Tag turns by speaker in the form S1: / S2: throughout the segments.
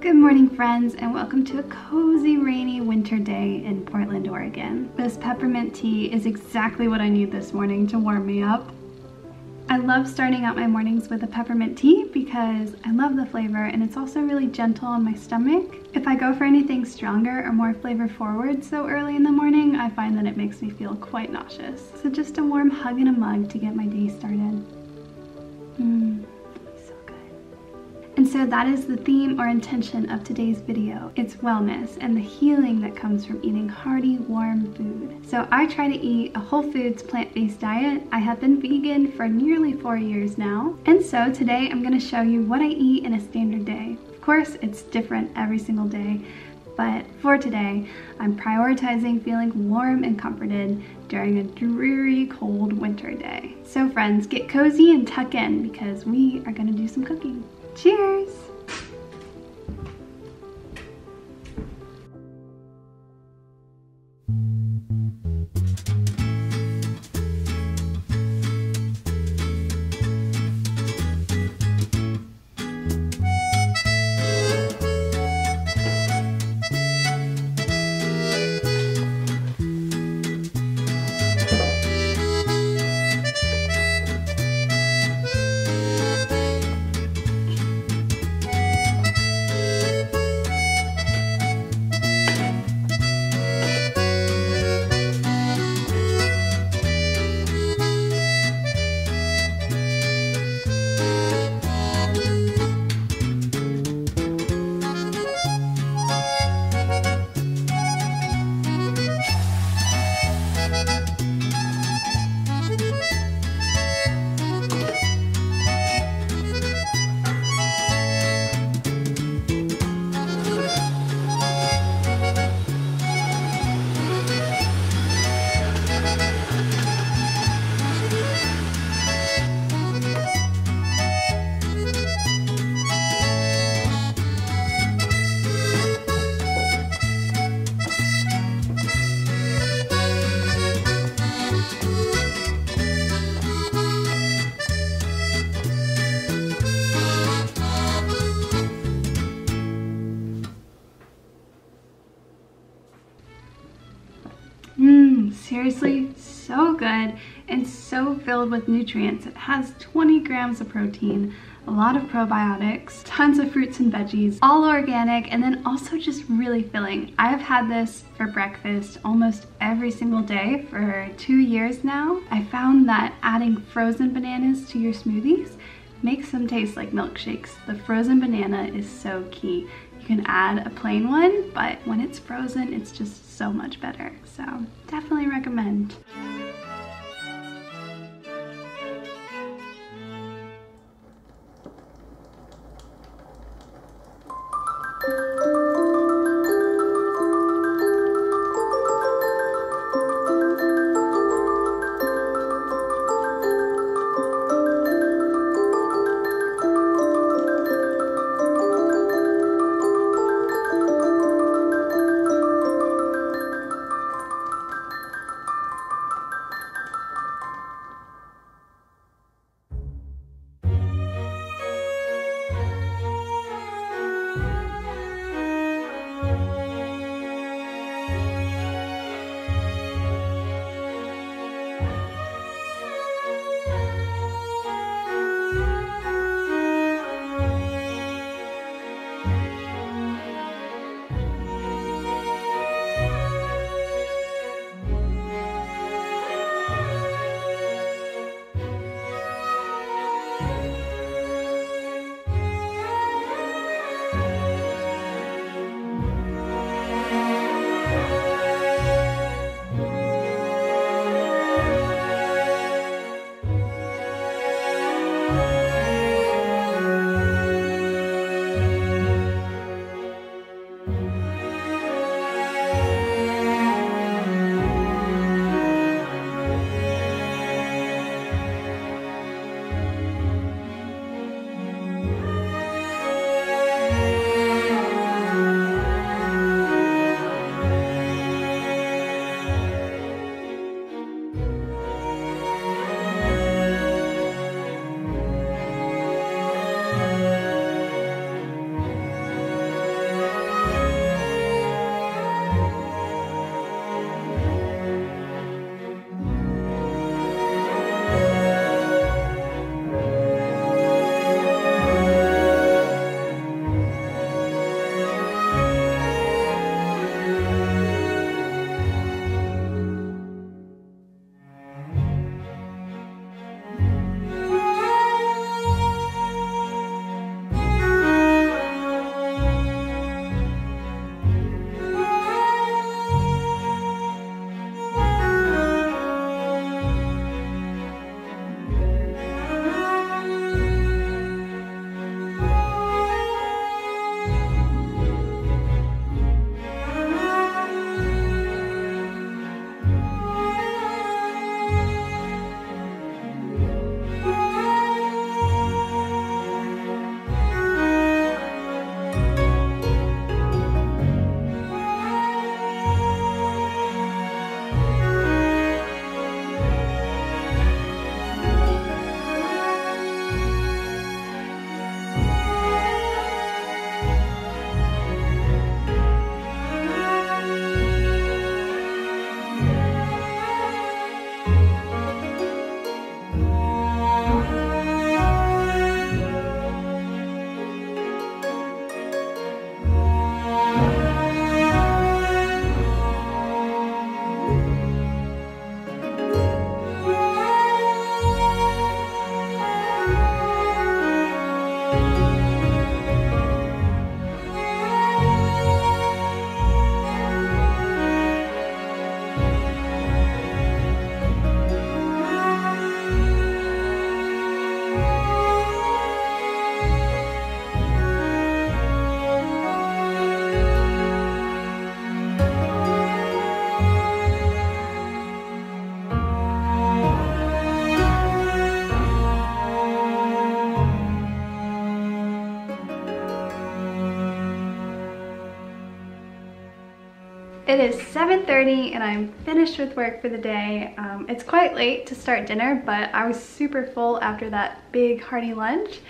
S1: Good morning friends and welcome to a cozy rainy winter day in Portland, Oregon. This peppermint tea is exactly what I need this morning to warm me up. I love starting out my mornings with a peppermint tea because I love the flavor and it's also really gentle on my stomach. If I go for anything stronger or more flavor forward so early in the morning, I find that it makes me feel quite nauseous. So just a warm hug and a mug to get my day started. Mmm. So that is the theme or intention of today's video. It's wellness and the healing that comes from eating hearty, warm food. So I try to eat a whole foods plant-based diet. I have been vegan for nearly four years now. And so today I'm gonna show you what I eat in a standard day. Of course, it's different every single day, but for today, I'm prioritizing feeling warm and comforted during a dreary, cold winter day. So friends, get cozy and tuck in because we are gonna do some cooking. Cheers! Seriously so good and so filled with nutrients. It has 20 grams of protein, a lot of probiotics, tons of fruits and veggies, all organic, and then also just really filling. I have had this for breakfast almost every single day for two years now. I found that adding frozen bananas to your smoothies makes them taste like milkshakes. The frozen banana is so key. Can add a plain one, but when it's frozen, it's just so much better. So definitely recommend. It is 7.30 and I'm finished with work for the day. Um, it's quite late to start dinner, but I was super full after that big hearty lunch.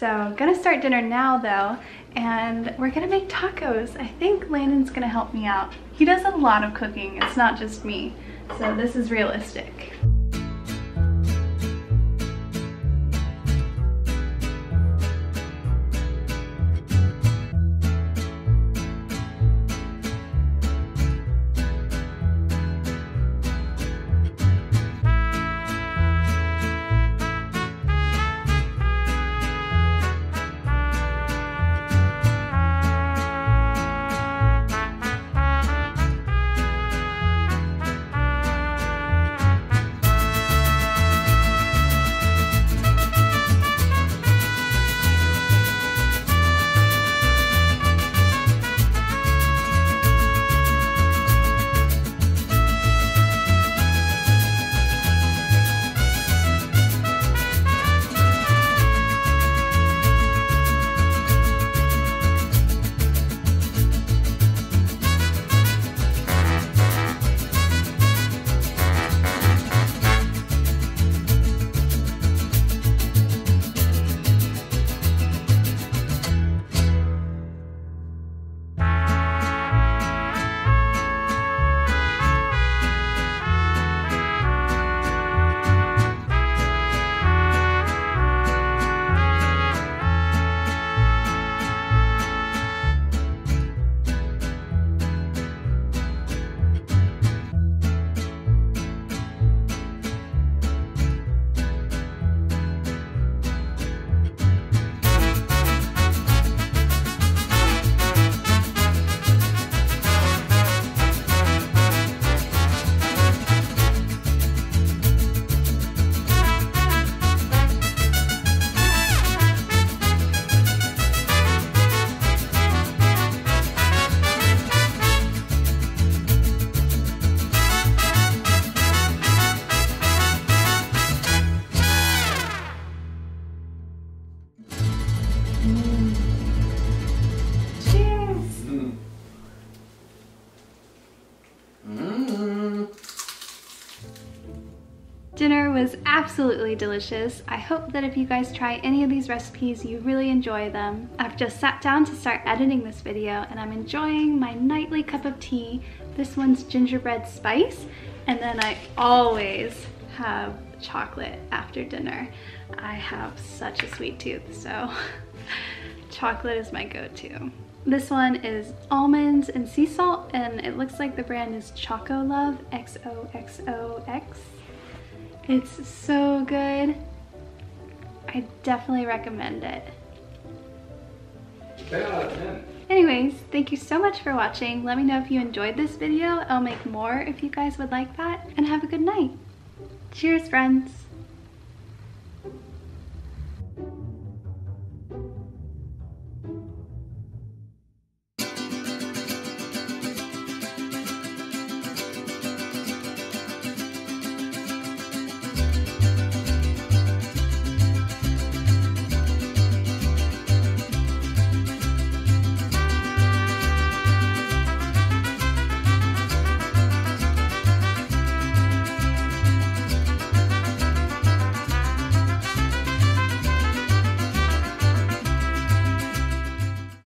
S1: So gonna start dinner now though, and we're gonna make tacos. I think Landon's gonna help me out. He does a lot of cooking, it's not just me. So this is realistic. Absolutely delicious. I hope that if you guys try any of these recipes, you really enjoy them. I've just sat down to start editing this video and I'm enjoying my nightly cup of tea. This one's gingerbread spice. And then I always have chocolate after dinner. I have such a sweet tooth, so chocolate is my go-to. This one is almonds and sea salt and it looks like the brand is Chocolove, X-O-X-O-X. It's so good. I definitely recommend it.
S2: 10 out of 10.
S1: Anyways, thank you so much for watching. Let me know if you enjoyed this video. I'll make more if you guys would like that. And have a good night. Cheers, friends.